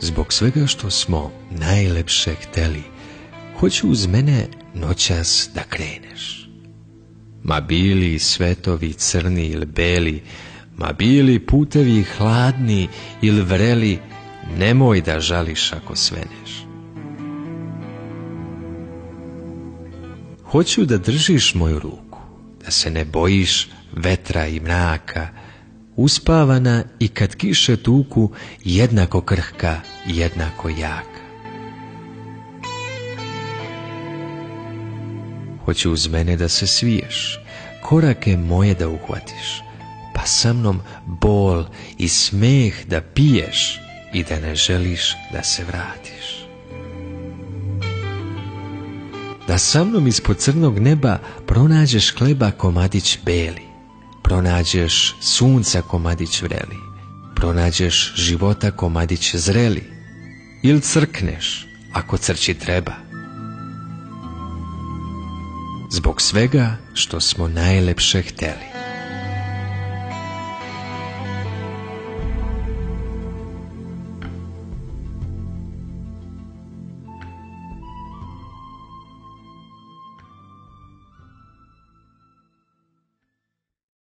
Zbog svega što smo najlepše hteli, hoću uz mene noćas da kreneš. Ma bili svetovi crni ili beli, ma bili putevi hladni ili vreli, nemoj da žališ ako sveneš. Hoću da držiš moju ruku, da se ne bojiš vetra i mraka, uspavana i kad kiše tuku, jednako krhka, jednako jaka. Hoću uz mene da se sviješ, korake moje da uhvatiš, pa sa mnom bol i smeh da piješ i da ne želiš da se vratiš. Da sa mnom ispod crnog neba pronađeš kleba komadić beli, pronađeš sunca komadić vreli, pronađeš života komadić zreli, ili crkneš ako crći treba. Zbog svega što smo najlepše hteli.